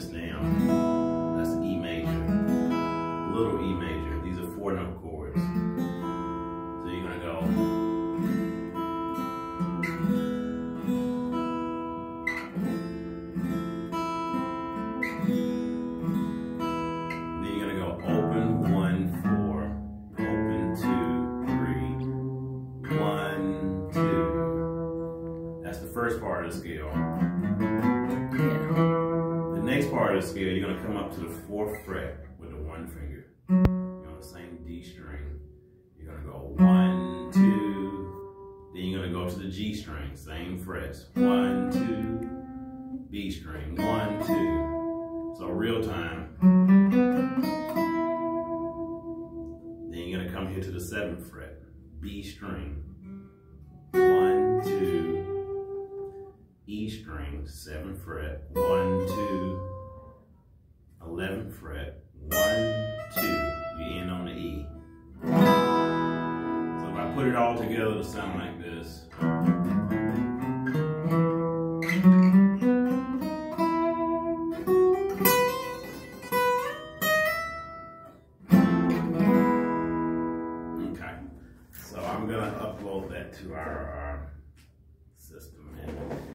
this down. That's E major, little E major. These are four note chords. So you're gonna go. Then you're gonna go open one, four, open two, three, one, two. That's the first part of the scale. Yeah. You're gonna come up to the fourth fret with the one finger. You're on the same D string. You're gonna go one, two. Then you're gonna go to the G string, same frets. One, two. B string, one, two. So real time. Then you're gonna come here to the seventh fret, B string. One, two, E string, seventh fret, one, two, 11th fret, one, two, you end on the E. So if I put it all together, it'll sound like this. Okay, so I'm gonna upload that to our, our